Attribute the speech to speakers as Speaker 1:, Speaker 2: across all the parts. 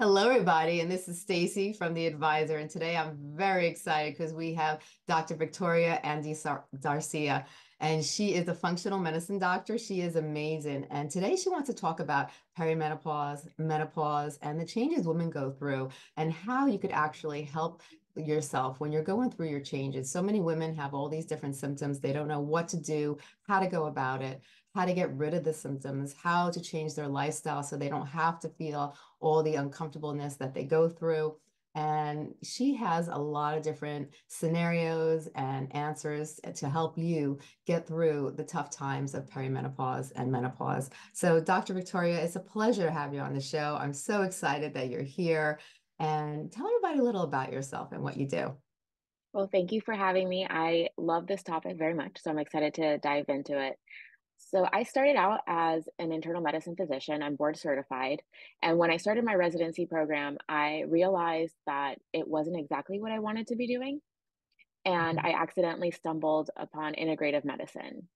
Speaker 1: Hello, everybody, and this is Stacey from The Advisor. And today I'm very excited because we have Dr. Victoria Andarcia, and she is a functional medicine doctor. She is amazing. And today she wants to talk about perimenopause, menopause, and the changes women go through, and how you could actually help yourself when you're going through your changes. So many women have all these different symptoms. They don't know what to do, how to go about it, how to get rid of the symptoms, how to change their lifestyle so they don't have to feel all the uncomfortableness that they go through. And she has a lot of different scenarios and answers to help you get through the tough times of perimenopause and menopause. So, Dr. Victoria, it's a pleasure to have you on the show. I'm so excited that you're here. And tell everybody a little about yourself and what you do.
Speaker 2: Well, thank you for having me. I love this topic very much. So I'm excited to dive into it. So I started out as an internal medicine physician. I'm board certified. And when I started my residency program, I realized that it wasn't exactly what I wanted to be doing. And mm-hmm. I accidentally stumbled upon integrative medicine.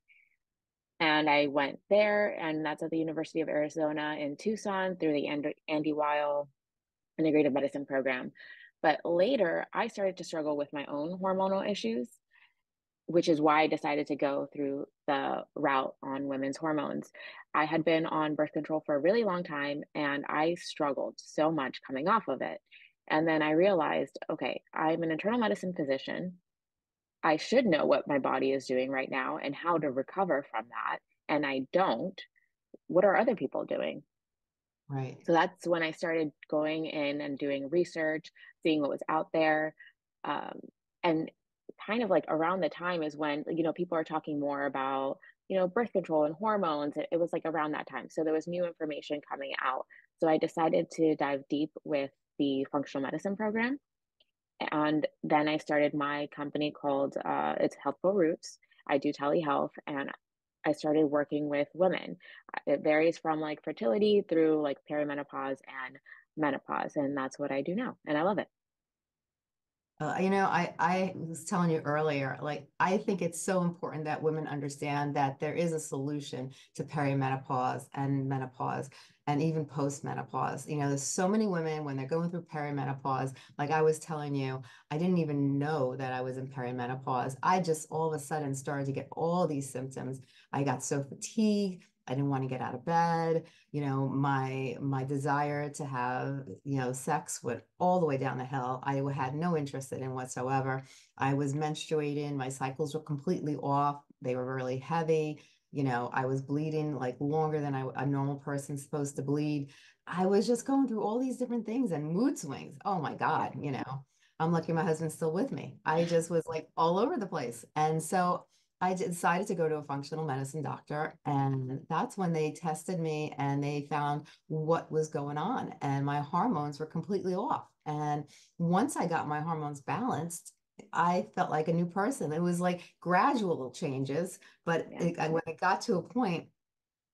Speaker 2: And I went there, and that's at the University of Arizona in Tucson through the Andy, Andy Weil integrative medicine program. But later, I started to struggle with my own hormonal issues, which is why I decided to go through the route on women's hormones. I had been on birth control for a really long time and I struggled so much coming off of it. And then I realized okay, I'm an internal medicine physician. I should know what my body is doing right now and how to recover from that. And I don't. What are other people doing?
Speaker 1: Right.
Speaker 2: So that's when I started going in and doing research, seeing what was out there. Um, and kind of like around the time is when, you know, people are talking more about, you know, birth control and hormones. It, was like around that time. So there was new information coming out. So I decided to dive deep with the functional medicine program. And then I started my company called uh, it's Healthful Roots. I do telehealth and I started working with women. It varies from like fertility through like perimenopause and menopause. And that's what I do now. And I love it.
Speaker 1: Uh, you know, I, I was telling you earlier, like, I think it's so important that women understand that there is a solution to perimenopause and menopause and even postmenopause. You know, there's so many women when they're going through perimenopause, like I was telling you, I didn't even know that I was in perimenopause. I just all of a sudden started to get all these symptoms. I got so fatigued. I didn't want to get out of bed. You know, my my desire to have you know sex went all the way down the hill. I had no interest in whatsoever. I was menstruating. My cycles were completely off. They were really heavy. You know, I was bleeding like longer than I, a normal person's supposed to bleed. I was just going through all these different things and mood swings. Oh my God, you know, I'm lucky my husband's still with me. I just was like all over the place. And so I decided to go to a functional medicine doctor, and that's when they tested me and they found what was going on. And my hormones were completely off. And once I got my hormones balanced, I felt like a new person. It was like gradual changes, but yeah. it, when it got to a point,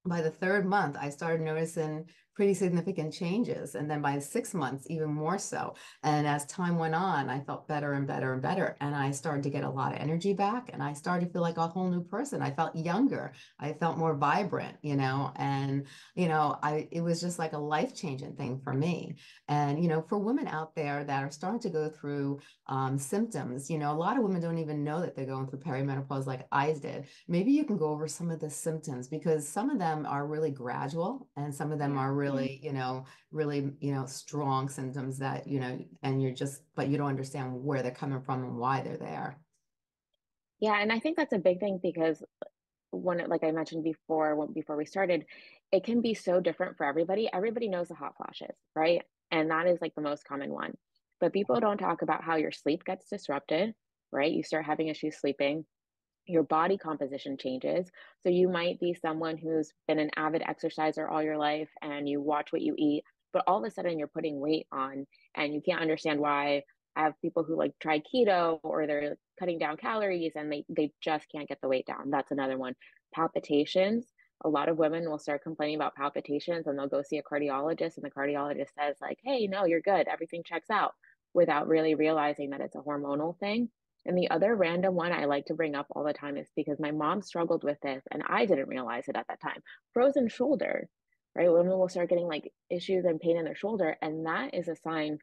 Speaker 1: by the third month, I started noticing pretty significant changes. And then by six months, even more so. And as time went on, I felt better and better and better. And I started to get a lot of energy back and I started to feel like a whole new person. I felt younger. I felt more vibrant, you know, and, you know, I, it was just like a life changing thing for me. And, you know, for women out there that are starting to go through um, symptoms, you know, a lot of women don't even know that they're going through perimenopause like I did. Maybe you can go over some of the symptoms because some of them are really gradual and some of them are really really, mm-hmm. you know, really, you know, strong symptoms that, you know, and you're just, but you don't understand where they're coming from and why they're there.
Speaker 2: Yeah. And I think that's a big thing because when, like I mentioned before, when, before we started, it can be so different for everybody. Everybody knows the hot flashes, right? And that is like the most common one. But people don't talk about how your sleep gets disrupted, right? You start having issues sleeping your body composition changes. So you might be someone who's been an avid exerciser all your life and you watch what you eat, but all of a sudden you're putting weight on and you can't understand why. I have people who like try keto or they're cutting down calories and they, they just can't get the weight down. That's another one. Palpitations. A lot of women will start complaining about palpitations and they'll go see a cardiologist and the cardiologist says like, hey, no, you're good. Everything checks out without really realizing that it's a hormonal thing. And the other random one I like to bring up all the time is because my mom struggled with this and I didn't realize it at that time. Frozen shoulder, right? Women will start getting like issues and pain in their shoulder, and that is a sign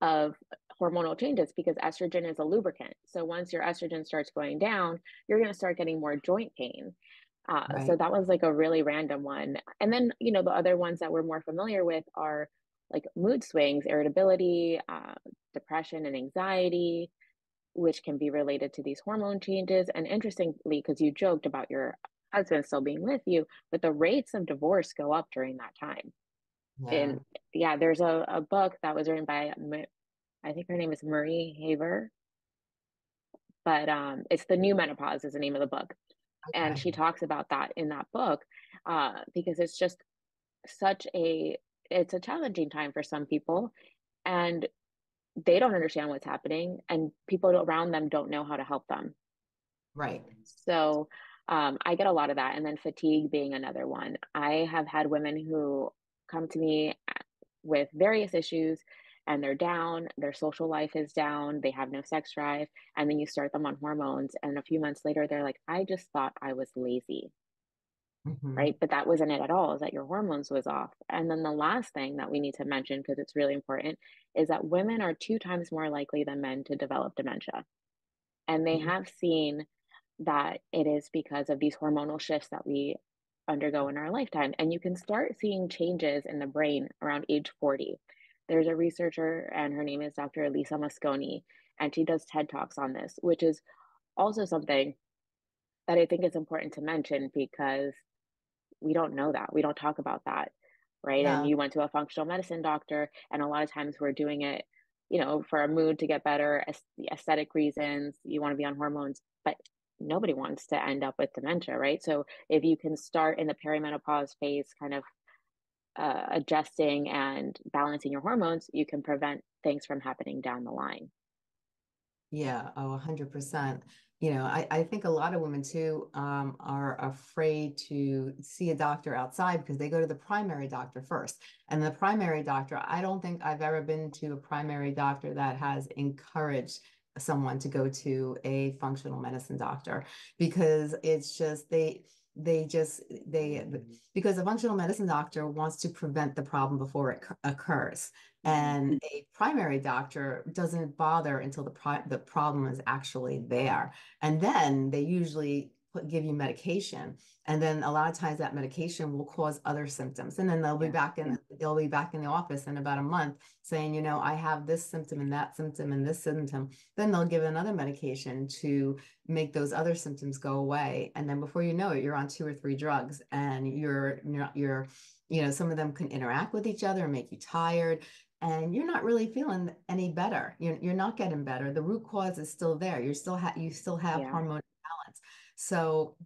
Speaker 2: of hormonal changes because estrogen is a lubricant. So once your estrogen starts going down, you're going to start getting more joint pain. Uh,
Speaker 1: Right.
Speaker 2: so that was like a really random one. And then, you know, the other ones that we're more familiar with are like mood swings, irritability, uh, depression, and anxiety, which can be related to these hormone changes. And interestingly, because you joked about your husband still being with you, but the rates of divorce go up during that time.
Speaker 1: Yeah.
Speaker 2: And yeah, there's a, a book that was written by, I think her name is Marie Haver, but um, it's The New Menopause is the name of the book. And she talks about that in that book uh, because it's just such a, it's a challenging time for some people. And they don't understand what's happening and people around them don't know how to help them
Speaker 1: Right.
Speaker 2: so um, i get a lot of that and then fatigue being another one i have had women who come to me with various issues and they're down their social life is down they have no sex drive and then you start them on hormones and a few months later they're like i just thought i was lazy
Speaker 1: hmm
Speaker 2: right? But that wasn't it at all, is that your hormones was off. And then the last thing that we need to mention, because it's really important, is that women are two times more likely than men to develop dementia. And they mm-hmm. have seen that it is because of these hormonal shifts that we undergo in our lifetime. And you can start seeing changes in the brain around age 40. There's a researcher, and her name is Dr. Elisa Mosconi, and she does TED Talks on this, which is also something that I think is important to mention because we don't know that. We don't talk about that, right? And you went to a functional medicine doctor, and a lot of times we're doing it, you know, for a mood to get better, aesthetic reasons, you want to be on hormones, but nobody wants to end up with dementia, right? So if you can start in the perimenopause phase, kind of uh, adjusting and balancing your hormones, you can prevent things from happening down the line.
Speaker 1: Yeah, oh, 100%. You know, I, I think a lot of women too um, are afraid to see a doctor outside because they go to the primary doctor first. And the primary doctor, I don't think I've ever been to a primary doctor that has encouraged someone to go to a functional medicine doctor because it's just they they just they mm-hmm. because a functional medicine doctor wants to prevent the problem before it occurs. And mm-hmm. a primary doctor doesn't bother until the pro- the problem is actually there. And then they usually put, give you medication and then a lot of times that medication will cause other symptoms and then they'll be
Speaker 2: Yeah.
Speaker 1: back in mm. they'll be back in the office in about a month saying you know i have this symptom and that symptom and this symptom then they'll give another medication to make those other symptoms go away and then before you know it you're on two or three drugs and you're you're, you're you know some of them can interact with each other and make you tired and you're not really feeling any better. You're, you're not getting better. The root cause is still there. You're still ha- you still have
Speaker 2: Yeah.
Speaker 1: So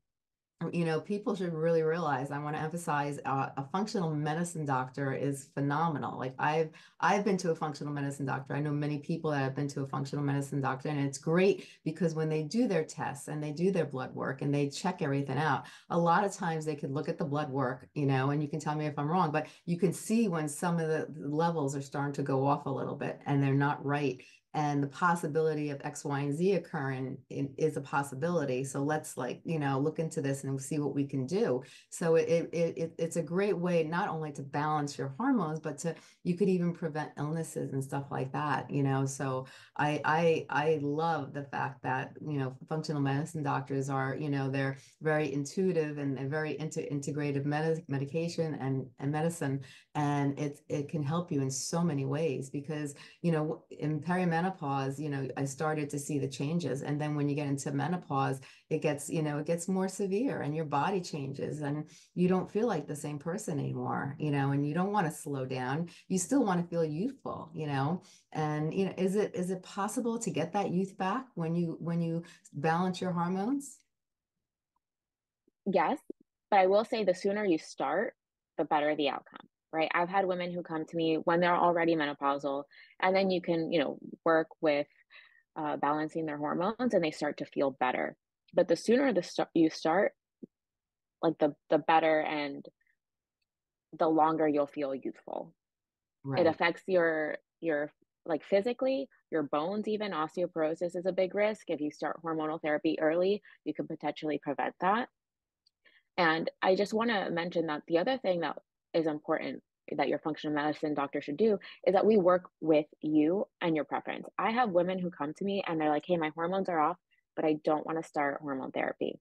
Speaker 1: you know, people should really realize, I want to emphasize uh, a functional medicine doctor is phenomenal. Like I've I've been to a functional medicine doctor. I know many people that have been to a functional medicine doctor, and it's great because when they do their tests and they do their blood work and they check everything out, a lot of times they can look at the blood work, you know, and you can tell me if I'm wrong, but you can see when some of the levels are starting to go off a little bit and they're not right and the possibility of X, Y, and Z occurring is a possibility. So let's like, you know, look into this and see what we can do. So it, it, it it's a great way not only to balance your hormones, but to you could even prevent illnesses and stuff like that, you know. So I I I love the fact that, you know, functional medicine doctors are, you know, they're very intuitive and they're very into integrative med- medication and, and medicine. And it it can help you in so many ways because, you know, in perimenopause you know, I started to see the changes. And then when you get into menopause, it gets, you know, it gets more severe and your body changes and you don't feel like the same person anymore, you know, and you don't want to slow down. You still want to feel youthful, you know. And you know, is it is it possible to get that youth back when you when you balance your hormones?
Speaker 2: Yes, but I will say the sooner you start, the better the outcome, right? I've had women who come to me when they're already menopausal, and then you can, you know, work with uh, balancing their hormones and they start to feel better. But the sooner the st- you start, like the the better and the longer you'll feel youthful.
Speaker 1: Right.
Speaker 2: It affects your your like physically, your bones even osteoporosis is a big risk. If you start hormonal therapy early, you can potentially prevent that. And I just want to mention that the other thing that is important that your functional medicine doctor should do is that we work with you and your preference. I have women who come to me and they're like, "Hey, my hormones are off, but I don't want to start hormone therapy."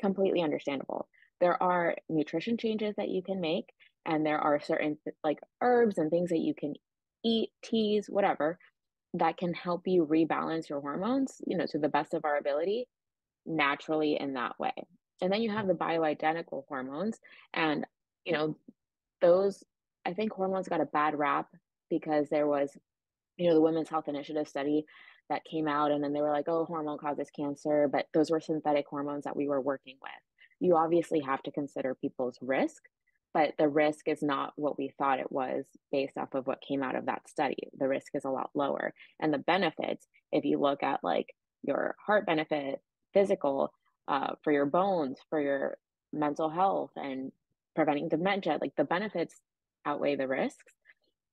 Speaker 2: Completely understandable. There are nutrition changes that you can make, and there are certain like herbs and things that you can eat, teas, whatever, that can help you rebalance your hormones, you know, to the best of our ability naturally in that way. And then you have the bioidentical hormones and you know, those I think hormones got a bad rap because there was, you know, the Women's Health Initiative study that came out, and then they were like, oh, hormone causes cancer, but those were synthetic hormones that we were working with. You obviously have to consider people's risk, but the risk is not what we thought it was based off of what came out of that study. The risk is a lot lower. And the benefits, if you look at like your heart benefit, physical, uh, for your bones, for your mental health, and preventing dementia, like the benefits outweigh the risks.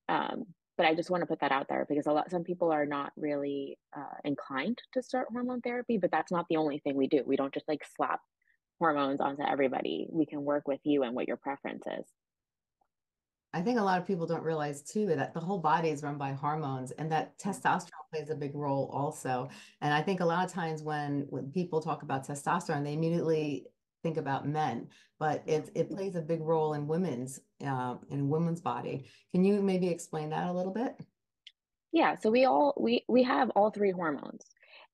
Speaker 2: Um, but I just want to put that out there because a lot some people are not really uh, inclined to start hormone therapy, but that's not the only thing we do. We don't just like slap hormones onto everybody. We can work with you and what your preference is.
Speaker 1: I think a lot of people don't realize too that the whole body is run by hormones and that testosterone plays a big role also. And I think a lot of times when when people talk about testosterone, they immediately think about men, but it it plays a big role in women's uh, in women's body. Can you maybe explain that a little bit?
Speaker 2: Yeah, so we all we we have all three hormones,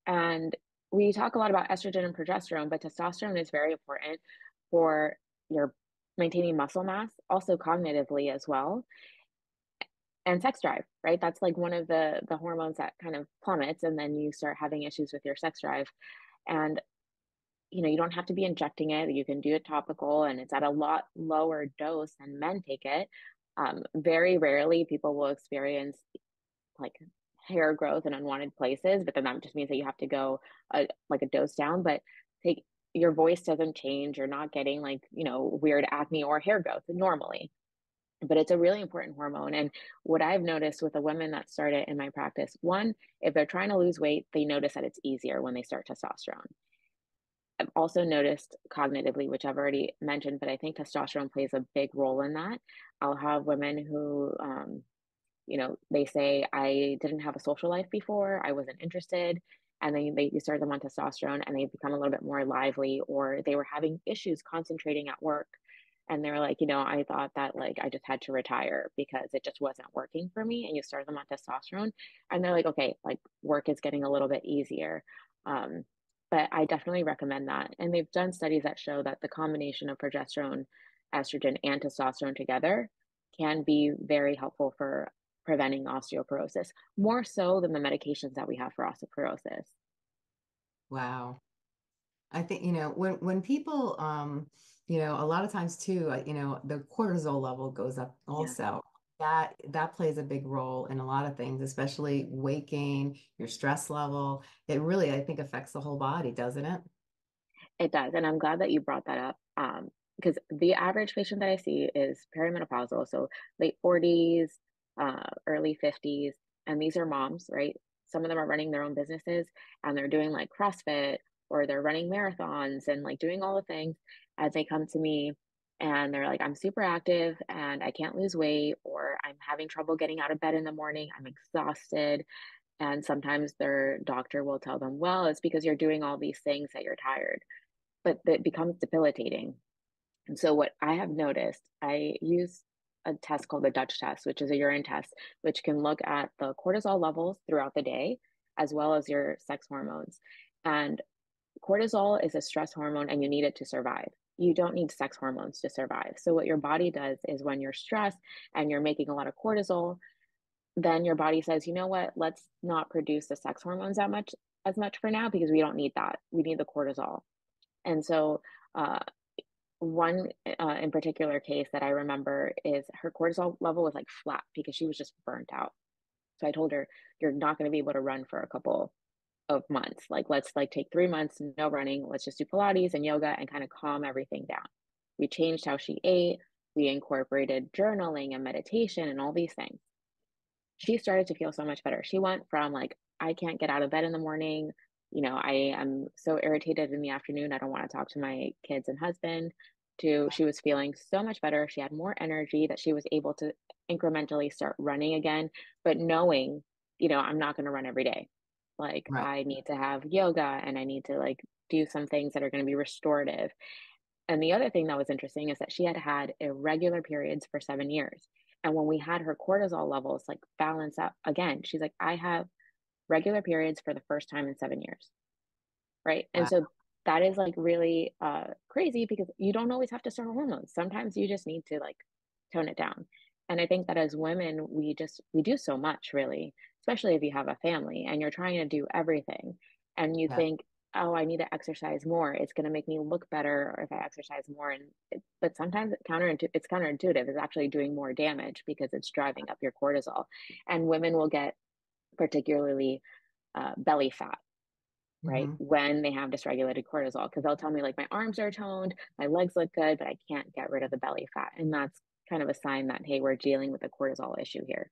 Speaker 2: and we talk a lot about estrogen and progesterone, but testosterone is very important for your maintaining muscle mass, also cognitively as well, and sex drive. Right, that's like one of the the hormones that kind of plummets, and then you start having issues with your sex drive. And you know, you don't have to be injecting it. You can do it topical and it's at a lot lower dose than men take it. Um, very rarely people will experience like hair growth in unwanted places, but then that just means that you have to go a, like a dose down. But take your voice doesn't change. You're not getting like, you know, weird acne or hair growth normally. But it's a really important hormone. And what I've noticed with the women that start it in my practice, one, if they're trying to lose weight, they notice that it's easier when they start testosterone. I've also noticed cognitively, which I've already mentioned, but I think testosterone plays a big role in that. I'll have women who, um, you know, they say, I didn't have a social life before, I wasn't interested. And then they you start them on testosterone and they become a little bit more lively, or they were having issues concentrating at work. And they're like, you know, I thought that like I just had to retire because it just wasn't working for me. And you start them on testosterone, and they're like, okay, like work is getting a little bit easier. Um, but I definitely recommend that. And they've done studies that show that the combination of progesterone, estrogen, and testosterone together can be very helpful for preventing osteoporosis, more so than the medications that we have for osteoporosis.
Speaker 1: Wow. I think, you know, when when people um, you know, a lot of times too, uh, you know, the cortisol level goes up also that that plays a big role in a lot of things especially weight gain your stress level. It really i think affects the whole body doesn't it?
Speaker 2: It does and i'm glad that you brought that up um, because the average patient that i see is perimenopausal so late 40s uh, early 50s and these are moms right? Some of them are running their own businesses and they're doing like crossfit or they're running marathons and like doing all the things as they come to me and they're like, I'm super active and I can't lose weight, or I'm having trouble getting out of bed in the morning, I'm exhausted. And sometimes their doctor will tell them, Well, it's because you're doing all these things that you're tired, but it becomes debilitating. And so, what I have noticed, I use a test called the Dutch test, which is a urine test, which can look at the cortisol levels throughout the day, as well as your sex hormones. And cortisol is a stress hormone and you need it to survive you don't need sex hormones to survive. So, what your body does is when you're stressed and you're making a lot of cortisol, then your body says, you know what, let's not produce the sex hormones that much as much for now because we don't need that. We need the cortisol. And so, uh, one uh, in particular case that I remember is her cortisol level was like flat because she was just burnt out. So I told her, you're not going to be able to run for a couple of months. Like let's like take three months, no running. Let's just do Pilates and yoga and kind of calm everything down. We changed how she ate. We incorporated journaling and meditation and all these things. She started to feel so much better. She went from like, I can't get out of bed in the morning. You know, I am so irritated in the afternoon. I don't want to talk to my kids and husband. to she was feeling so much better. She had more energy that she was able to incrementally start running again, but knowing, you know, I'm not going to run every day. Like
Speaker 1: Right.
Speaker 2: I need to have yoga and I need to like do some things that are going to be restorative. And the other thing that was interesting is that she had had irregular periods for 7 years. And when we had her cortisol levels like balance out again, she's like, "I have regular periods for the first time in 7 years." Right? And so that is like really uh crazy because you don't always have to start hormones. Sometimes you just need to like tone it down. And I think that as women, we just we do so much really, especially if you have a family and you're trying to do everything and you
Speaker 1: Yeah.
Speaker 2: think, "Oh, I need to exercise more. It's going to make me look better if I exercise more." And it, but sometimes it counterintu- it's counterintuitive. It's actually doing more damage because it's driving up your cortisol. And women will get particularly uh, belly fat right?
Speaker 1: hmm
Speaker 2: When they have dysregulated cortisol, because they'll tell me like my arms are toned, my legs look good, but I can't get rid of the belly fat. And that's kind of a sign that, hey, we're dealing with a cortisol issue here.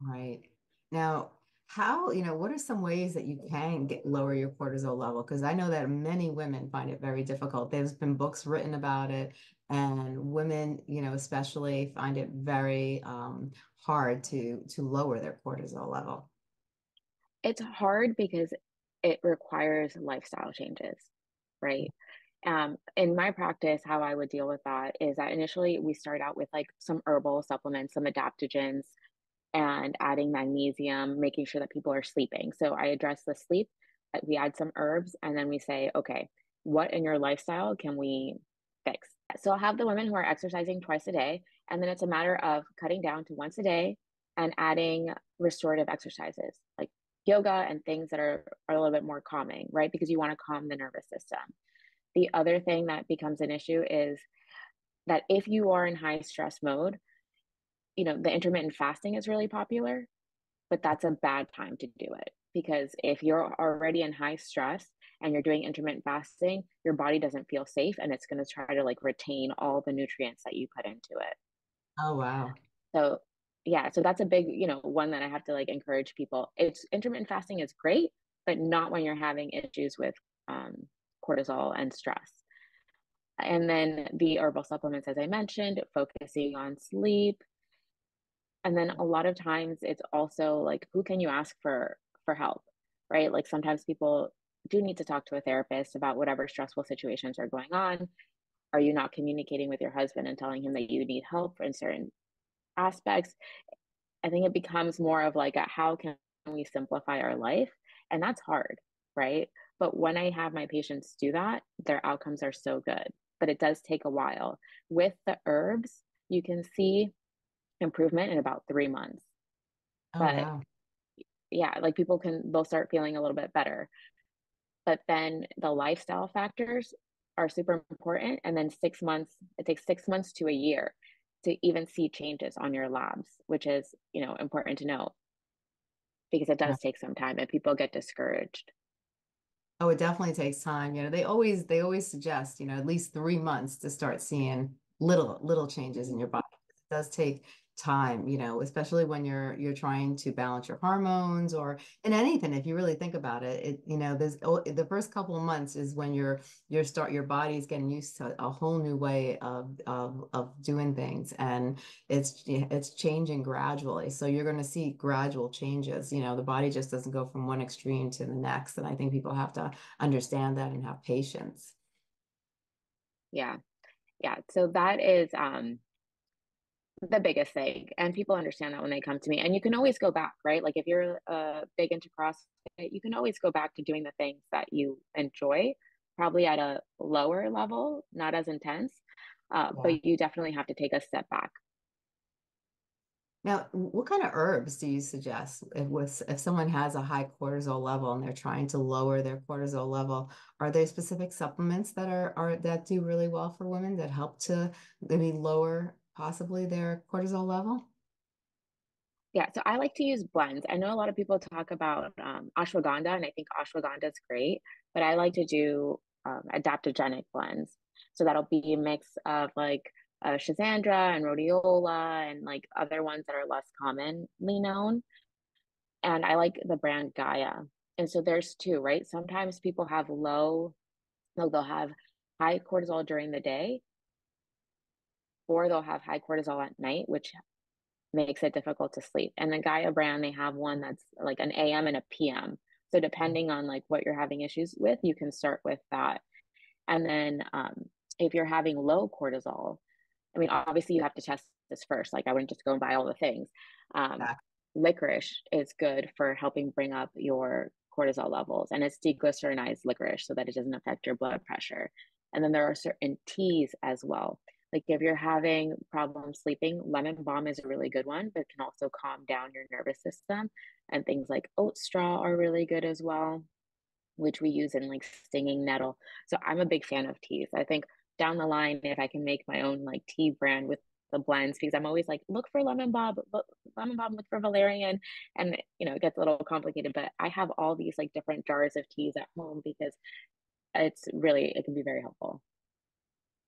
Speaker 1: Right. Now, how, you know, what are some ways that you can get lower your cortisol level? Because I know that many women find it very difficult. There's been books written about it, and women, you know, especially find it very um, hard to to lower their cortisol level.
Speaker 2: It's hard because it requires lifestyle changes, right? Um, in my practice, how I would deal with that is that initially we start out with like some herbal supplements, some adaptogens, and adding magnesium, making sure that people are sleeping. So I address the sleep, uh, we add some herbs, and then we say, okay, what in your lifestyle can we fix? So I'll have the women who are exercising twice a day, and then it's a matter of cutting down to once a day and adding restorative exercises like yoga and things that are, are a little bit more calming, right? Because you want to calm the nervous system. The other thing that becomes an issue is that if you are in high stress mode, you know, the intermittent fasting is really popular, but that's a bad time to do it because if you're already in high stress and you're doing intermittent fasting, your body doesn't feel safe and it's going to try to like retain all the nutrients that you put into it.
Speaker 1: Oh, wow.
Speaker 2: So, yeah, so that's a big, you know, one that I have to like encourage people. It's intermittent fasting is great, but not when you're having issues with um, cortisol and stress. And then the herbal supplements, as I mentioned, focusing on sleep, and then a lot of times it's also like who can you ask for for help right? Like sometimes people do need to talk to a therapist about whatever stressful situations are going on. Are you not communicating with your husband and telling him that you need help in certain aspects? I think it becomes more of like a how can we simplify our life? And that's hard right? But when i have my patients do that their outcomes are so good. But it does take a while. With the herbs you can see improvement in about three months.
Speaker 1: Oh,
Speaker 2: But
Speaker 1: wow.
Speaker 2: yeah, like people can, they'll start feeling a little bit better. But then the lifestyle factors are super important. And then six months, it takes six months to a year to even see changes on your labs, which is, you know, important to know because it does take some time and people get discouraged.
Speaker 1: Oh, it definitely takes time. You know, they always they always suggest, you know, at least three months to start seeing little little changes in your body. It does take time, you know, especially when you're you're trying to balance your hormones or in anything. If you really think about it, it you know, there's oh, the first couple of months is when you're you're start your body's getting used to a whole new way of of of doing things, and it's it's changing gradually. So you're going to see gradual changes. You know, the body just doesn't go from one extreme to the next. And I think people have to understand that and have patience.
Speaker 2: Yeah. Yeah. So that is, um, the biggest thing and people understand that when they come to me and you can always go back right like if you're uh, big into crossfit you can always go back to doing the things that you enjoy probably at a lower level not as intense uh,
Speaker 1: Yeah.
Speaker 2: but you definitely have to take a step back
Speaker 1: Now, what kind of herbs do you suggest if with if someone has a high cortisol level and they're trying to lower their cortisol level? Are there specific supplements that are are that do really well for women that help to maybe lower possibly their cortisol level?
Speaker 2: yeah so i like to use blends i know a lot of people talk about um, ashwagandha and i think ashwagandha is great but i like to do um, adaptogenic blends so that'll be a mix of like uh, and rhodiola and like other ones that are less commonly known and I like the brand Gaia. And so there's two, right? Sometimes people have low, they'll have high cortisol during the day or they'll have high cortisol at night, which makes it difficult to sleep. And the Gaia brand, they have one that's like an AM and a PM. So depending on like what you're having issues with, you can start with that. And then um, if you're having low cortisol, I mean, obviously you have to test this first. Like I wouldn't just go and buy all the things. Um. Licorice is good for helping bring up your cortisol levels, and it's deglycerinized licorice so that it doesn't affect your blood pressure. And then there are certain teas as well. Like if you're having problems sleeping, lemon balm is a really good one, but it can also calm down your nervous system. And things like oat straw are really good as well, which we use in like stinging nettle. So I'm a big fan of teas. I think down the line, if I can make my own like tea brand with the blends, because I'm always like, look for lemon balm, look, lemon balm, look for valerian, and you know it gets a little complicated. But I have all these like different jars of teas at home because it's really it can be very helpful.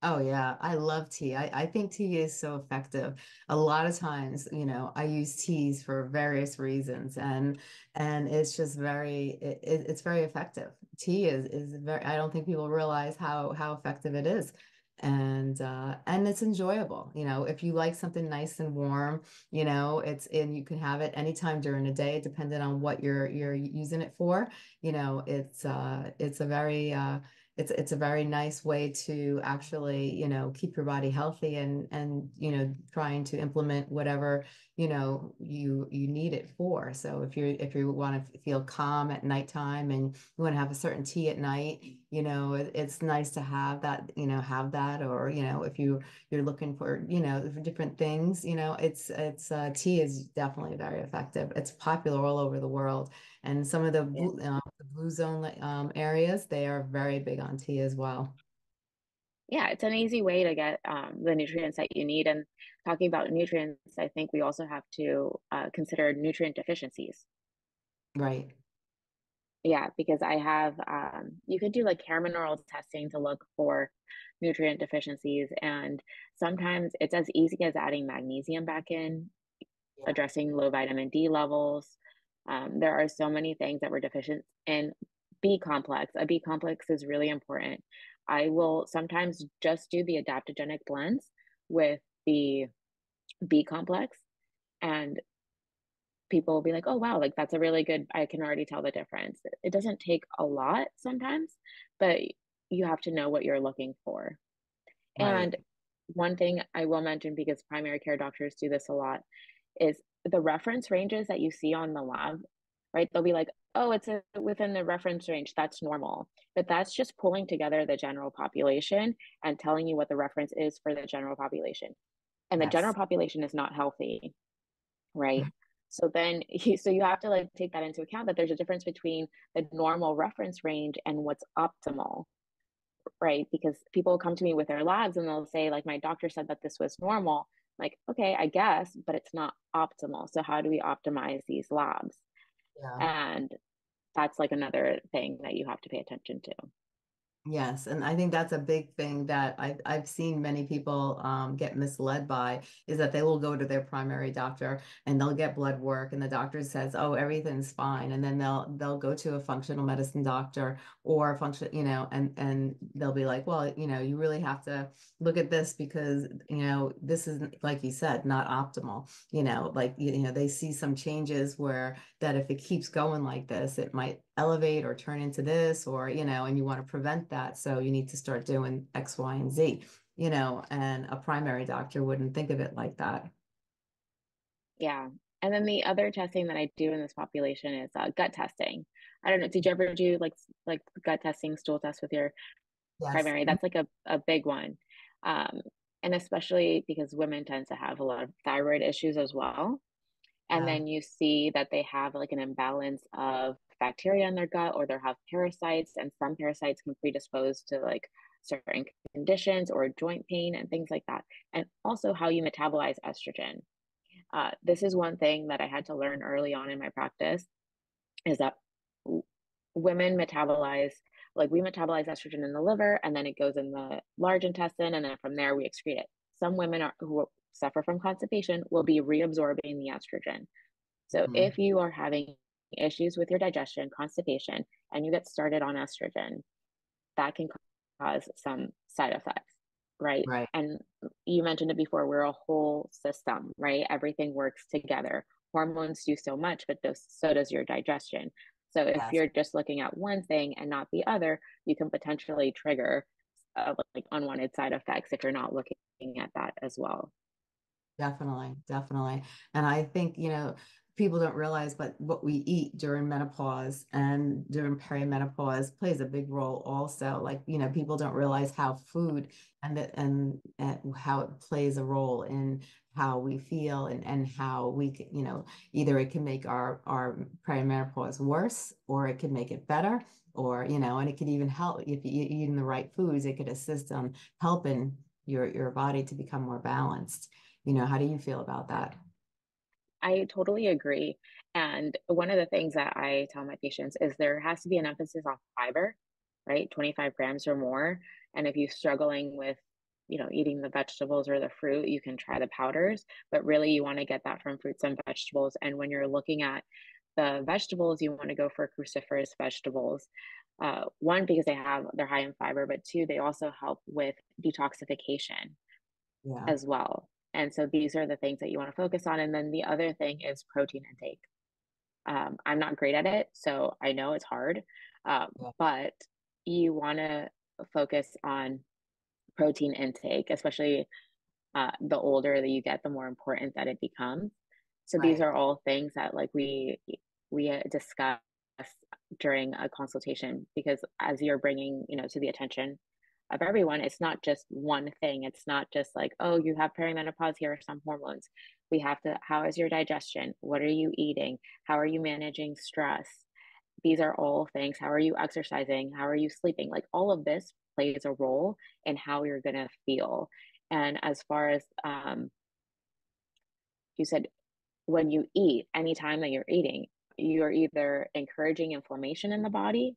Speaker 1: Oh yeah, I love tea. I, I think tea is so effective. A lot of times, you know, I use teas for various reasons and and it's just very it, it's very effective. Tea is is very I don't think people realize how how effective it is. And uh and it's enjoyable. You know, if you like something nice and warm, you know, it's and you can have it anytime during the day, depending on what you're you're using it for. You know, it's uh it's a very uh it's it's a very nice way to actually you know keep your body healthy and and you know trying to implement whatever you know you you need it for. So if you if you want to feel calm at nighttime and you want to have a certain tea at night you know it, it's nice to have that you know have that or you know if you you're looking for you know different things you know it's it's uh, tea is definitely very effective. It's popular all over the world. And some of the uh, the blue zone um, areas they are very big on tea as well
Speaker 2: yeah, it's an easy way to get um, the nutrients that you need. And talking about nutrients, I think we also have to uh, consider nutrient deficiencies.
Speaker 1: Right.
Speaker 2: Yeah, because I have, um, you could do like hair mineral testing to look for nutrient deficiencies. And sometimes it's as easy as adding magnesium back in, yeah. addressing low vitamin D levels. Um, there are so many things that we're deficient in. B complex. A B complex is really important. I will sometimes just do the adaptogenic blends with the B complex and people will be like, oh, wow, like that's a really good, I can already tell the difference. It doesn't take a lot sometimes, but you have to know what you're looking for. Right. And one thing I will mention because primary care doctors do this a lot is the reference ranges that you see on the lab, right? They'll be like, oh, it's a, within the reference range, that's normal. But that's just pulling together the general population and telling you what the reference is for the general population. And the yes. general population is not healthy, right? Mm-hmm. So then, so you have to like take that into account that there's a difference between the normal reference range and what's optimal, right? Because people come to me with their labs and they'll say, like, my doctor said that this was normal. Like, okay, I guess, but it's not optimal. So how do we optimize these labs? Yeah. And that's like another thing that you have to pay attention to.
Speaker 1: Yes, and I think that's a big thing that I've I've seen many people um, get misled by is that they will go to their primary doctor and they'll get blood work and the doctor says, "Oh, everything's fine," and then they'll they'll go to a functional medicine doctor or function, you know, and and they'll be like, "Well, you know, you really have to look at this because you know this is like you said, not optimal." You know, like you, you know they see some changes where that if it keeps going like this, it might elevate or turn into this or you know and you want to prevent that so you need to start doing x y and z you know and a primary doctor wouldn't think of it like that.
Speaker 2: Yeah and then the other testing that i do in this population is uh, gut testing. I don't know did you ever do like like gut testing stool test with your yes. primary? That's like a, a big one. Um, and especially because women tend to have a lot of thyroid issues as well. And yeah. then you see that they have like an imbalance of bacteria in their gut or they have parasites and some parasites can predispose to like certain conditions or joint pain and things like that and also how you metabolize estrogen. Uh, this is one thing that i had to learn early on in my practice is that w- women metabolize like we metabolize estrogen in the liver and then it goes in the large intestine and then from there we excrete it. Some women are, who suffer from constipation will be reabsorbing the estrogen. So mm-hmm. if you are having issues with your digestion, constipation, and you get started on estrogen, that can cause some side effects. right?
Speaker 1: Right.
Speaker 2: And you mentioned it before, we're a whole system, right? Everything works together. Hormones do so much, but so does your digestion. So if
Speaker 1: Yes.
Speaker 2: you're just looking at one thing and not the other, you can potentially trigger uh, like unwanted side effects if you're not looking at that as well.
Speaker 1: Definitely, definitely. And I think, you know, people don't realize, but what we eat during menopause and during perimenopause plays a big role also. Like, you know, people don't realize how food and the, and, and how it plays a role in how we feel and, and how we can, you know, either it can make our, our perimenopause worse or it can make it better or, you know, and it could even help if you eat eating the right foods, it could assist them helping your, your body to become more balanced. You know, how do you feel about that?
Speaker 2: I totally agree. And one of the things that I tell my patients is there has to be an emphasis on fiber, right? 25 grams or more. And if you're struggling with, you know, eating the vegetables or the fruit, you can try the powders, but really you want to get that from fruits and vegetables. And when you're looking at the vegetables, you want to go for cruciferous vegetables. Uh, one, because they have they're high in fiber, but two, they also help with detoxification
Speaker 1: Yeah,
Speaker 2: as well. And so these are the things that you want to focus on. And then the other thing is protein intake. Um, I'm not great at it, so I know it's hard, um,
Speaker 1: yeah,
Speaker 2: but you want to focus on protein intake, especially uh, the older that you get, the more important that it becomes. So these are all things that like we we uh, discuss during a consultation because as you're bringing you know to the attention of everyone. It's not just one thing. It's not just like, oh, you have perimenopause, here are some hormones. We have to, how is your digestion? What are you eating? How are you managing stress? These are all things. How are you exercising? How are you sleeping? Like all of this plays a role in how you're going to feel. And as far as um, you said, when you eat, anytime that you're eating, you're either encouraging inflammation in the body,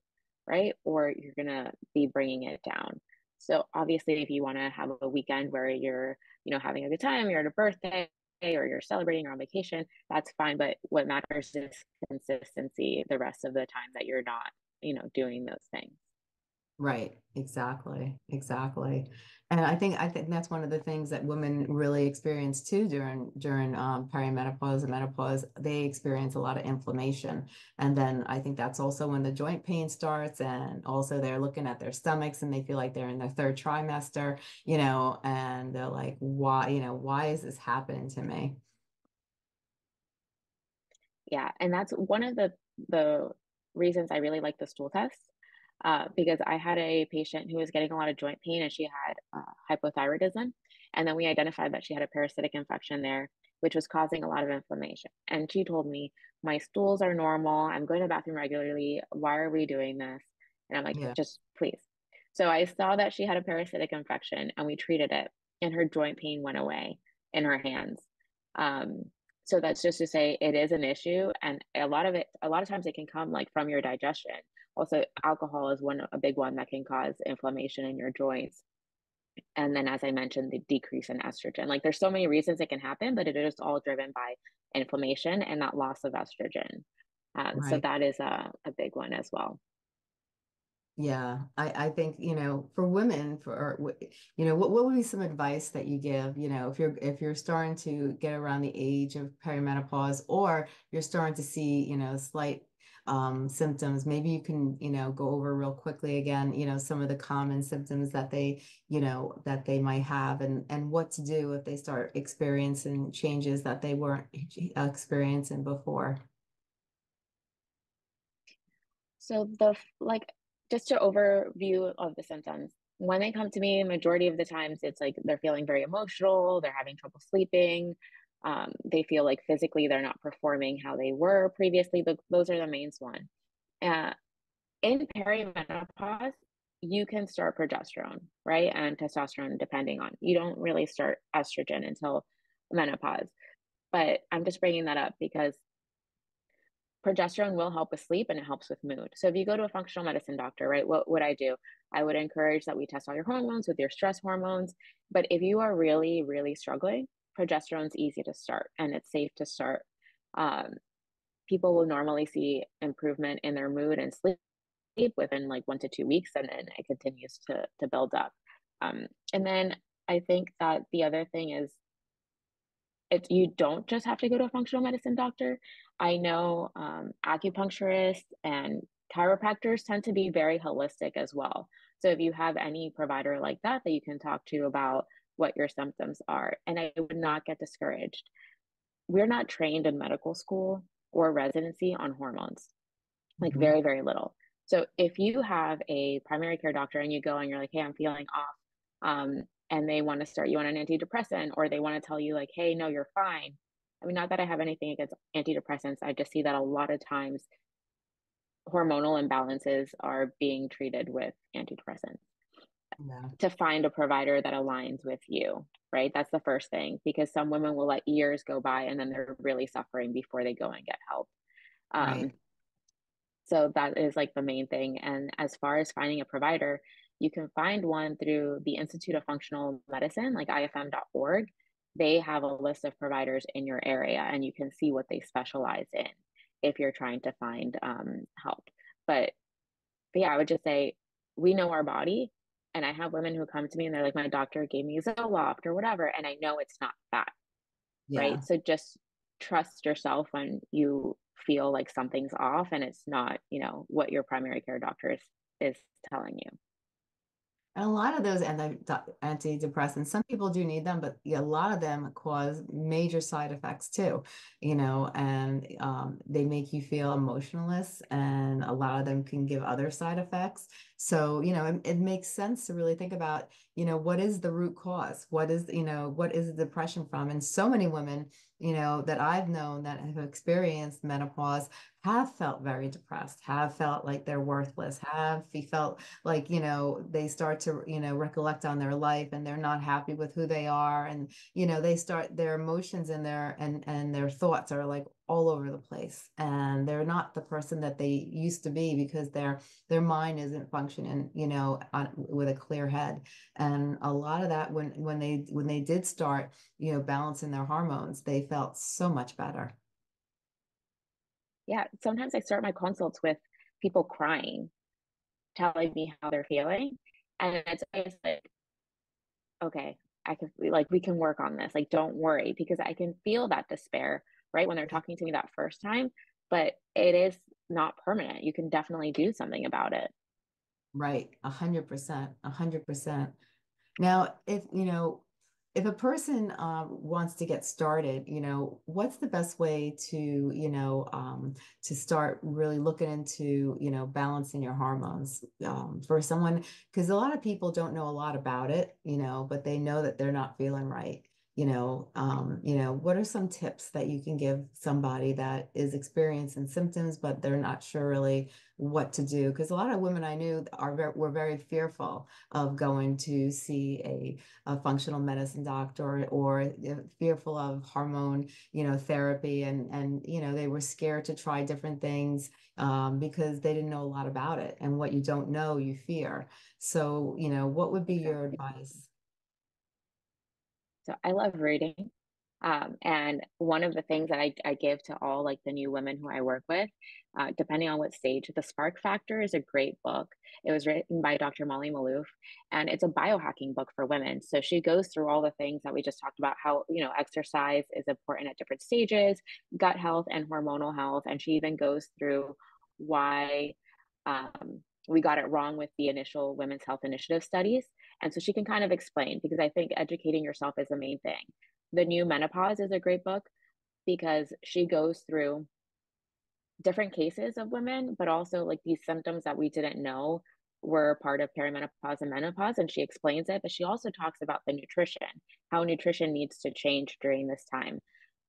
Speaker 2: right? Or you're going to be bringing it down. So obviously, if you want to have a weekend where you're, you know, having a good time, you're at a birthday or you're celebrating or on vacation, that's fine. But what matters is consistency the rest of the time that you're not, you know, doing those things.
Speaker 1: Right, exactly, exactly. And I think I think that's one of the things that women really experience too during during um, perimenopause and menopause. They experience a lot of inflammation, and then I think that's also when the joint pain starts, and also they're looking at their stomachs and they feel like they're in their third trimester, you know, and they're like, why, you know, why is this happening to me?
Speaker 2: Yeah, and that's one of the the reasons I really like the stool test uh, because I had a patient who was getting a lot of joint pain and she had uh, hypothyroidism. And then we identified that she had a parasitic infection there, which was causing a lot of inflammation. And she told me, My stools are normal. I'm going to the bathroom regularly. Why are we doing this? And I'm like,
Speaker 1: Yeah,
Speaker 2: Just please. So I saw that she had a parasitic infection and we treated it, and her joint pain went away in her hands. Um, so that's just to say it is an issue, and a lot of it, a lot of times it can come like from your digestion also, alcohol is one a big one that can cause inflammation in your joints. And then, as I mentioned, the decrease in estrogen. Like, there's so many reasons it can happen, but it is all driven by inflammation and that loss of estrogen. Um, so that is a, a big one as well.
Speaker 1: Yeah, I, I think, you know, for women, for, you know, what, what would be some advice that you give, you know, if you're, if you're starting to get around the age of perimenopause or you're starting to see, you know, slight um, symptoms, maybe you can, you know, go over real quickly again, you know, some of the common symptoms that they, you know, that they might have and, and what to do if they start experiencing changes that they weren't experiencing before.
Speaker 2: So the like just to overview of the symptoms. When they come to me, majority of the times it's like they're feeling very emotional, they're having trouble sleeping, um, they feel like physically they're not performing how they were previously. But those are the main one. Uh, in perimenopause, you can start progesterone, right? And testosterone, depending on you don't really start estrogen until menopause. But I'm just bringing that up because progesterone will help with sleep and it helps with mood. So if you go to a functional medicine doctor, right, what would I do? I would encourage that we test all your hormones with your stress hormones. But if you are really, really struggling, progesterone's easy to start and it's safe to start. Um, people will normally see improvement in their mood and sleep within like one to two weeks, and then it continues to to build up. Um, and then I think that the other thing is it's you don't just have to go to a functional medicine doctor. I know um, acupuncturists and chiropractors tend to be very holistic as well. So if you have any provider like that that you can talk to about what your symptoms are, and I would not get discouraged. We're not trained in medical school or residency on hormones, like
Speaker 1: Mhm.
Speaker 2: very, very little. So if you have a primary care doctor and you go and you're like, hey, I'm feeling off, um, and they want to start you on an antidepressant, or they want to tell you, like, hey, no, you're fine. I mean, not that I have anything against antidepressants. I just see that a lot of times hormonal imbalances are being treated with antidepressants
Speaker 1: Yeah.
Speaker 2: to find a provider that aligns with you, right? That's the first thing because some women will let years go by and then they're really suffering before they go and get help. Um,
Speaker 1: Right.
Speaker 2: so that is like the main thing. And as far as finding a provider, you can find one through the Institute of Functional Medicine, like ifm.org. They have a list of providers in your area and you can see what they specialize in if you're trying to find um, help. But, but yeah, I would just say we know our body. And I have women who come to me and they're like, my doctor gave me Zoloft or whatever. And I know it's not that,
Speaker 1: Yeah.
Speaker 2: right? So just trust yourself when you feel like something's off and it's not, you know, what your primary care doctor is, is telling you.
Speaker 1: And a lot of those anti antidepressants, some people do need them, but a lot of them cause major side effects too, you know, and um, they make you feel emotionless, and a lot of them can give other side effects. So, you know, it, it makes sense to really think about, you know, what is the root cause? What is, you know, what is the depression from? And so many women, you know, that I've known that have experienced menopause have felt very depressed, have felt like they're worthless, have felt like you know they start to you know recollect on their life and they're not happy with who they are and you know they start their emotions and their and and their thoughts are like all over the place and they're not the person that they used to be because their their mind isn't functioning you know on, with a clear head. And a lot of that when when they when they did start you know balancing their hormones they felt so much better
Speaker 2: Yeah. Sometimes I start my consults with people crying, telling me how they're feeling. And it's always like, okay, I can, like, we can work on this. Like, don't worry, because I can feel that despair, right? When they're mm-hmm. talking to me that first time, but it is not permanent. You can definitely do something about it.
Speaker 1: right a hundred percent a hundred percent now if you know if a person um, wants to get started, you know, what's the best way to, you know, um, to start really looking into, you know, balancing your hormones um, for someone? Because a lot of people don't know a lot about it, you know, but they know that they're not feeling right. You know, um, you know, what are some tips that you can give somebody that is experiencing symptoms, but they're not sure really what to do? Because a lot of women I knew are were very fearful of going to see a a functional medicine doctor or fearful of hormone, you know, therapy. And, and, you know, they were scared to try different things um, because they didn't know a lot about it. And what you don't know, you fear. So, you know, what would be your advice?
Speaker 2: So I love reading. Um, and one of the things that I, I give to all like the new women who I work with, uh, depending on what stage, The Spark Factor is a great book. It was written by Dr. Molly Maloof, and it's a biohacking book for women. So she goes through all the things that we just talked about, how you know exercise is important at different stages, gut health and hormonal health, and she even goes through why um, we got it wrong with the initial women's health initiative studies. And so she can kind of explain because I think educating yourself is the main thing the New Menopause is a great book because she goes through different cases of women, but also like these symptoms that we didn't know were part of perimenopause and menopause. And she explains it, but she also talks about the nutrition, how nutrition needs to change during this time,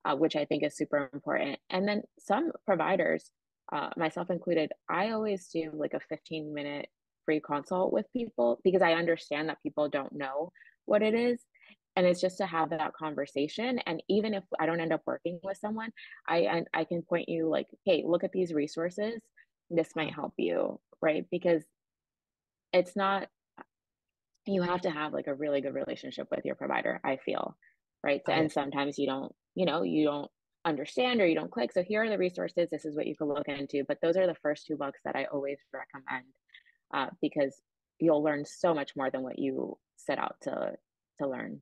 Speaker 2: uh, which I think is super important. And then some providers, uh, myself included, I always do like a 15 minute free consult with people because I understand that people don't know what it is. And it's just to have that conversation. And even if i don't end up working with someone i i can point you like hey look at these resources. This might help you right? Because it's not you have to have like a really good relationship with your provider i feel right? Oh, so, and sometimes you don't you know you don't understand or you don't click. So here are the resources. This is what you can look into. But those are the first two books that i always recommend uh, because you'll learn so much more than what you set out to to learn.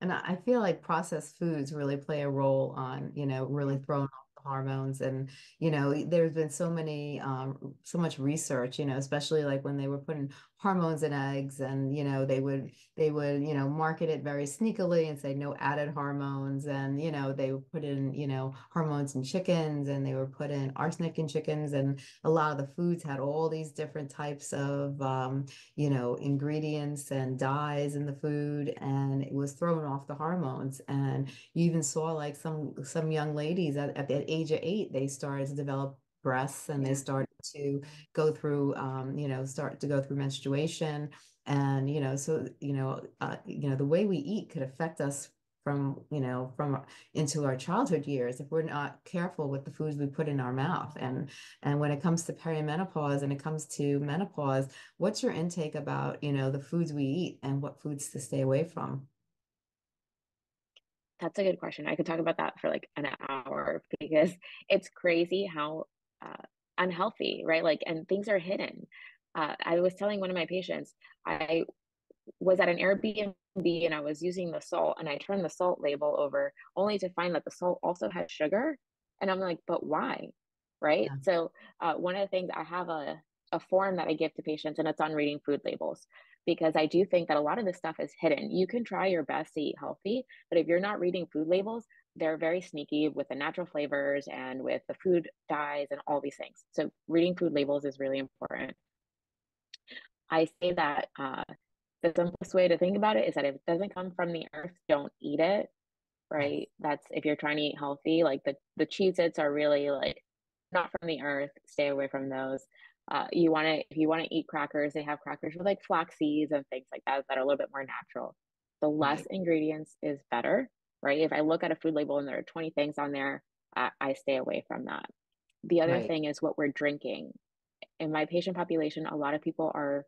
Speaker 1: And I feel like processed foods really play a role on, you know, really throwing off the hormones. And, you know, there's been so many, um, so much research, you know, especially like when they were putting hormones in eggs and, you know, they would, they would, you know, market it very sneakily and say no added hormones. And, you know, they would put in, you know, hormones in chickens and they were put in arsenic in chickens. And a lot of the foods had all these different types of, um, you know, ingredients and dyes in the food. And it was thrown off the hormones. And you even saw like some, some young ladies at, at the age of eight, they started to develop breasts and they started to go through um, you know start to go through menstruation. And you know so you know uh, you know the way we eat could affect us from you know from into our childhood years if we're not careful with the foods we put in our mouth. And and when it comes to perimenopause and it comes to menopause what's your intake about you know the foods we eat and what foods to stay away from
Speaker 2: that's a good question i could talk about that for like an hour because it's crazy how uh, unhealthy, right? Like, and things are hidden. Uh, I was telling one of my patients, I was at an Airbnb and I was using the salt and I turned the salt label over only to find that the salt also had sugar. And I'm like, but why? Right. Yeah. So, uh, one of the things I have a, a form that I give to patients and it's on reading food labels because I do think that a lot of this stuff is hidden. You can try your best to eat healthy, but if you're not reading food labels, they're very sneaky with the natural flavors and with the food dyes and all these things. So reading food labels is really important. I say that uh, the simplest way to think about it is that if it doesn't come from the earth, don't eat it. Right. That's if you're trying to eat healthy, like the, the Cheez-Its are really like not from the earth, stay away from those. Uh, you want to, if you want to eat crackers, they have crackers with like flax seeds and things like that that are a little bit more natural. The less right. ingredients is better right? If I look at a food label and there are 20 things on there, I, I stay away from that. The other right. thing is what we're drinking. In my patient population, a lot of people are,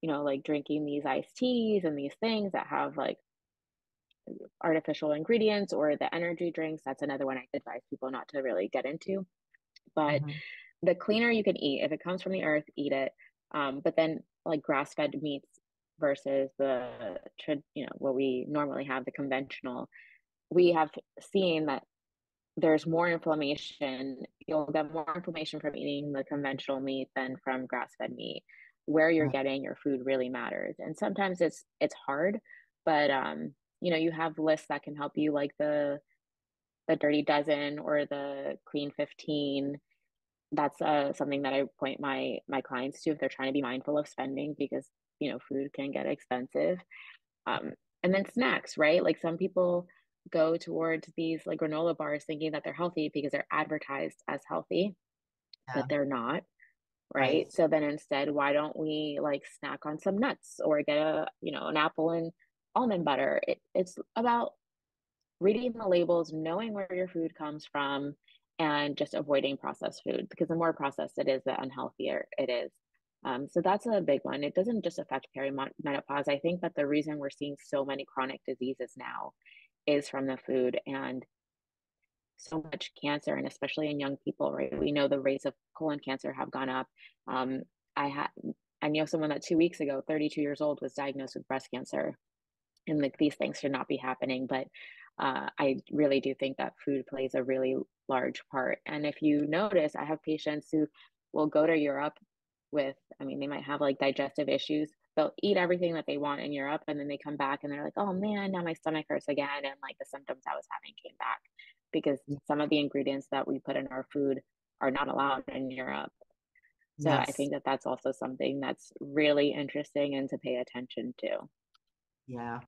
Speaker 2: you know, like drinking these iced teas and these things that have like artificial ingredients or the energy drinks. That's another one I advise people not to really get into. But mm-hmm. The cleaner you can eat, if it comes from the earth, eat it. Um, but then like grass fed meats versus the you know what we normally have the conventional we have seen that there's more inflammation. You'll get more inflammation from eating the conventional meat than from grass-fed meat. Where you're right. getting your food really matters, and sometimes it's it's hard, but um, you know, you have lists that can help you, like the the Dirty Dozen or the Clean Fifteen. That's uh, something that I point my my clients to if they're trying to be mindful of spending because you know food can get expensive. Um, and then snacks, right? Like some people go towards these like granola bars thinking that they're healthy because they're advertised as healthy, yeah. but they're not. Right? right. So then instead, why don't we like snack on some nuts or get a, you know, an apple and almond butter? It, it's about reading the labels, knowing where your food comes from, and just avoiding processed food because the more processed it is, the unhealthier it is. Um, so that's a big one. It doesn't just affect perimenopause. I think that the reason we're seeing so many chronic diseases now is from the food and so much cancer and especially in young people right we know the rates of colon cancer have gone up um, i had i know someone that two weeks ago 32 years old was diagnosed with breast cancer and like these things should not be happening but uh, i really do think that food plays a really large part and if you notice i have patients who will go to europe with i mean they might have like digestive issues they'll eat everything that they want in Europe and then they come back and they're like, oh man, now my stomach hurts again. And like the symptoms I was having came back because mm. some of the ingredients that we put in our food are not allowed in Europe. So yes. I think that that's also something that's really interesting and to pay attention to.
Speaker 1: Yeah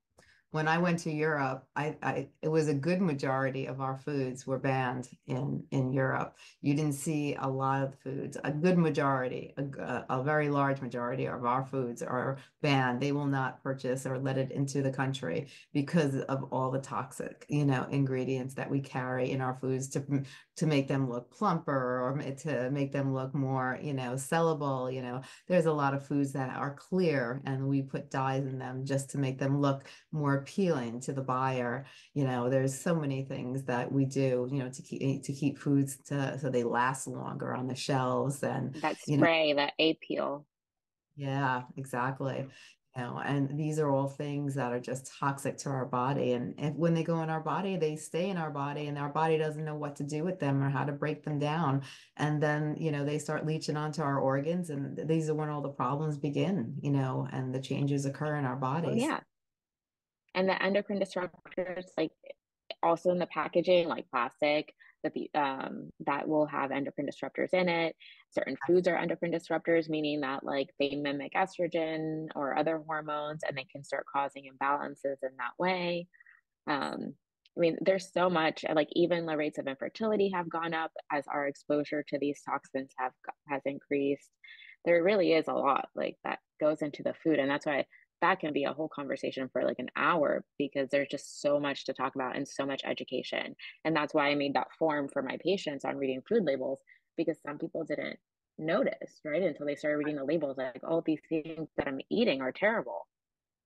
Speaker 1: when I went to Europe, I, I, it was a good majority of our foods were banned in in Europe. You didn't see a lot of foods. A good majority, a, a very large majority of our foods are banned. They will not purchase or let it into the country because of all the toxic, you know, ingredients that we carry in our foods to to make them look plumper or to make them look more, you know, sellable. You know, there's a lot of foods that are clear and we put dyes in them just to make them look more appealing to the buyer. You know, there's so many things that we do, you know, to keep to keep foods to so they last longer on the shelves and
Speaker 2: that spray, you know, that appeal.
Speaker 1: Yeah, exactly you know, and these are all things that are just toxic to our body. And if, when they go in our body, they stay in our body, and our body doesn't know what to do with them or how to break them down. And then, you know, they start leaching onto our organs, and these are when all the problems begin, you know, and the changes occur in our
Speaker 2: Oh,
Speaker 1: bodies.
Speaker 2: yeah. And the endocrine disruptors, like also in the packaging, like plastic, that the um that will have endocrine disruptors in it. Certain foods are endocrine disruptors, meaning that like they mimic estrogen or other hormones and they can start causing imbalances in that way. Um, I mean, there's so much, like even the rates of infertility have gone up as our exposure to these toxins have has increased. There really is a lot like that goes into the food, and that's why that can be a whole conversation for like an hour because there's just so much to talk about and so much education. And that's why I made that form for my patients on reading food labels because some people didn't notice, right? Until they started reading the labels, like, oh, these things that I'm eating are terrible.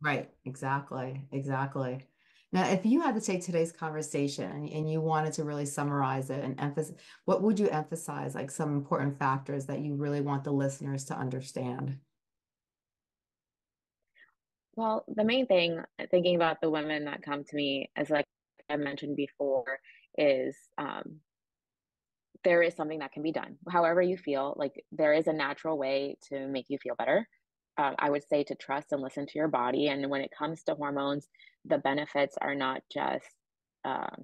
Speaker 1: Right, exactly, exactly. Now, if you had to take today's conversation and, and you wanted to really summarize it and emphasize, what would you emphasize, like some important factors that you really want the listeners to understand?
Speaker 2: Well, the main thing, thinking about the women that come to me, as like I mentioned before, is um, there is something that can be done. However you feel, like there is a natural way to make you feel better. Uh, I would say to trust and listen to your body. And when it comes to hormones, the benefits are not just um,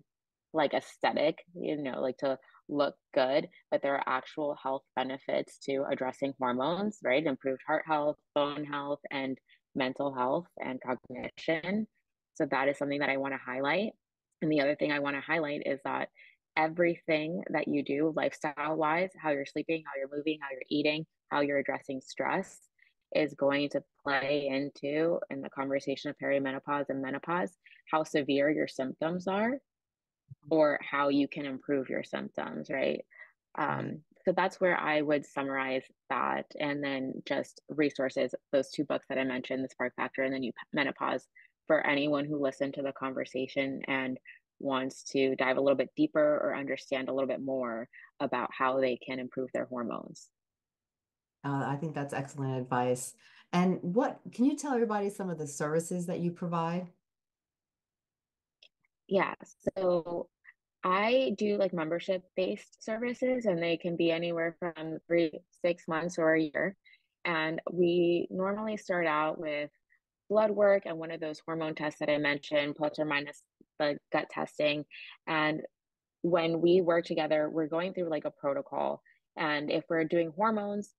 Speaker 2: like aesthetic, you know, like to look good, but there are actual health benefits to addressing hormones, right? Improved heart health, bone health, and mental health and cognition. So that is something that I want to highlight. And the other thing I want to highlight is that everything that you do lifestyle wise, how you're sleeping, how you're moving, how you're eating, how you're addressing stress is going to play into in the conversation of perimenopause and menopause how severe your symptoms are or how you can improve your symptoms, right?
Speaker 1: Right.
Speaker 2: Um, so that's where I would summarize that. And then just resources, those two books that I mentioned, The Spark Factor and the New Menopause, for anyone who listened to the conversation and wants to dive a little bit deeper or understand a little bit more about how they can improve their hormones.
Speaker 1: Uh, I think that's excellent advice. And what can you tell everybody some of the services that you provide?
Speaker 2: Yeah. So I do like membership based services, and they can be anywhere from three, six months, or a year. And we normally start out with blood work and one of those hormone tests that I mentioned, plus or minus the gut testing. And when we work together, we're going through like a protocol. And if we're doing hormones,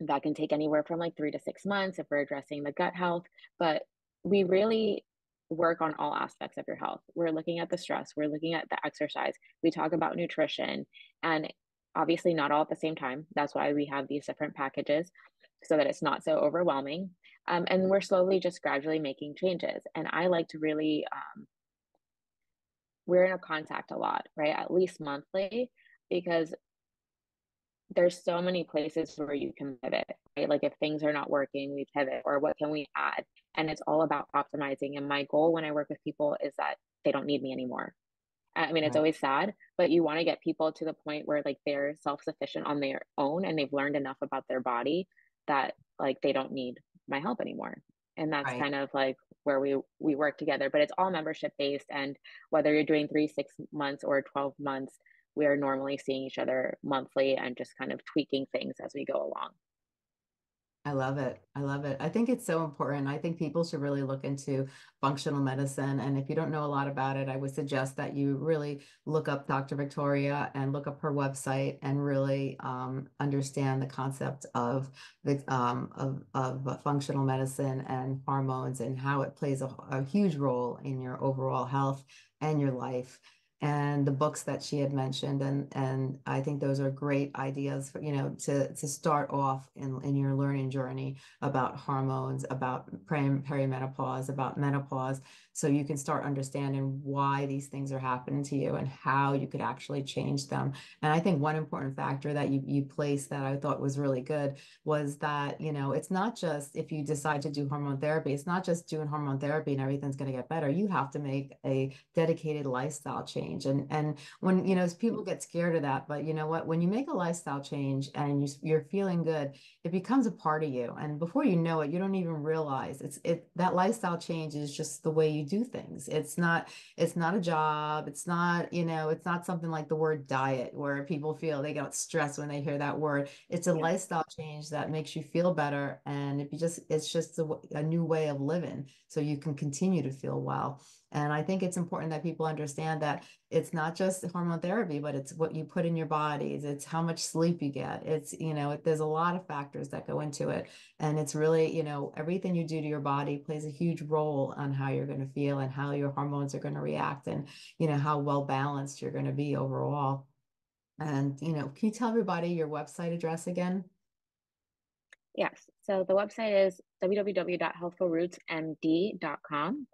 Speaker 2: that can take anywhere from like three to six months if we're addressing the gut health. But we really work on all aspects of your health. We're looking at the stress, we're looking at the exercise, we talk about nutrition, and obviously not all at the same time. That's why we have these different packages so that it's not so overwhelming. Um, and we're slowly just gradually making changes. And I like to really, um, we're in a contact a lot, right? At least monthly, because there's so many places where you can pivot, right? Like if things are not working, we pivot, or what can we add? And it's all about optimizing. And my goal when I work with people is that they don't need me anymore. I mean, it's always sad, but you want to get people to the point where like they're self-sufficient on their own and they've learned enough about their body that like they don't need my help anymore. And that's
Speaker 1: Right.
Speaker 2: kind of like where we we work together, but it's all membership based and whether you're doing 3 6 months or 12 months, we are normally seeing each other monthly and just kind of tweaking things as we go along.
Speaker 1: I love it. I love it. I think it's so important. I think people should really look into functional medicine. And if you don't know a lot about it, I would suggest that you really look up Dr. Victoria and look up her website and really um, understand the concept of the um, of, of functional medicine and hormones and how it plays a, a huge role in your overall health and your life and the books that she had mentioned and and I think those are great ideas for you know to to start off in in your learning journey about hormones about perimenopause about menopause so you can start understanding why these things are happening to you and how you could actually change them and I think one important factor that you you placed that I thought was really good was that you know it's not just if you decide to do hormone therapy it's not just doing hormone therapy and everything's going to get better you have to make a dedicated lifestyle change. And and when you know people get scared of that, but you know what? When you make a lifestyle change and you you're feeling good, it becomes a part of you. And before you know it, you don't even realize it's it that lifestyle change is just the way you do things. It's not it's not a job. It's not you know it's not something like the word diet where people feel they get stressed when they hear that word. It's a yeah. lifestyle change that makes you feel better, and it just it's just a, a new way of living, so you can continue to feel well. And I think it's important that people understand that it's not just hormone therapy, but it's what you put in your bodies. It's how much sleep you get. It's, you know, there's a lot of factors that go into it. And it's really, you know, everything you do to your body plays a huge role on how you're going to feel and how your hormones are going to react and, you know, how well balanced you're going to be overall. And, you know, can you tell everybody your website address again?
Speaker 2: Yes. So the website is www.healthfulrootsmd.com.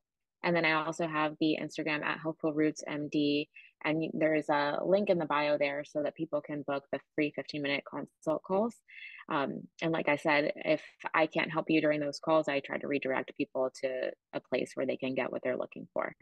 Speaker 2: And then I also have the Instagram at Healthful Roots MD. And there's a link in the bio there so that people can book the free 15 minute consult calls. Um, and like I said, if I can't help you during those calls, I try to redirect people to a place where they can get what they're looking for.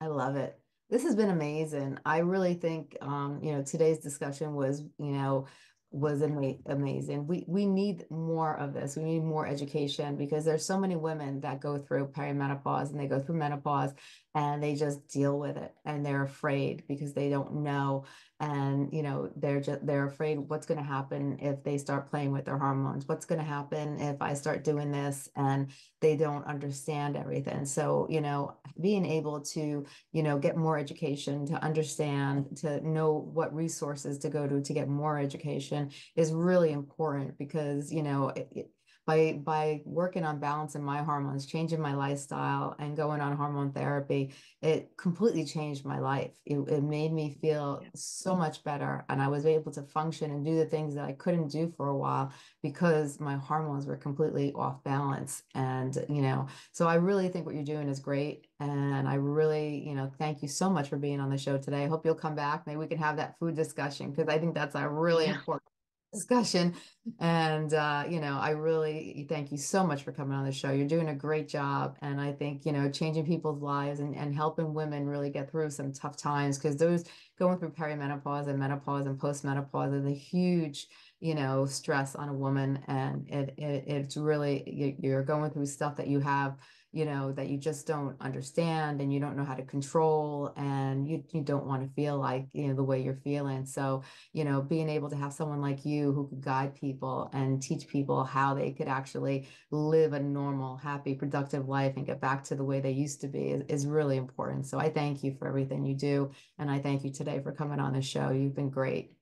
Speaker 1: I love it. This has been amazing. I really think, um, you know, today's discussion was, you know, was ama amazing. We we need more of this. We need more education because there's so many women that go through perimenopause and they go through menopause and they just deal with it and they're afraid because they don't know and you know they're just they're afraid what's going to happen if they start playing with their hormones what's going to happen if i start doing this and they don't understand everything. So you know being able to you know get more education to understand to know what resources to go to to get more education is really important because you know it, by by working on balancing my hormones, changing my lifestyle, and going on hormone therapy, it completely changed my life. It, it made me feel so much better, and I was able to function and do the things that I couldn't do for a while because my hormones were completely off balance. And you know, so I really think what you're doing is great, and I really, you know, thank you so much for being on the show today. I hope you'll come back. Maybe we can have that food discussion because I think that's a really yeah. important discussion. And, uh, you know, I really thank you so much for coming on the show. You're doing a great job. And I think, you know, changing people's lives and, and helping women really get through some tough times because those going through perimenopause and menopause and postmenopause is a huge, you know, stress on a woman. And it, it it's really, you're going through stuff that you have you know, that you just don't understand and you don't know how to control and you, you don't want to feel like, you know, the way you're feeling. So, you know, being able to have someone like you who could guide people and teach people how they could actually live a normal, happy, productive life and get back to the way they used to be is, is really important. So I thank you for everything you do. And I thank you today for coming on the show. You've been great.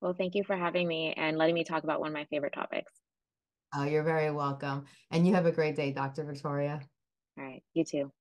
Speaker 2: Well, thank you for having me and letting me talk about one of my favorite topics.
Speaker 1: Oh, you're very welcome. And you have a great day, Dr. Victoria.
Speaker 2: All right. You too.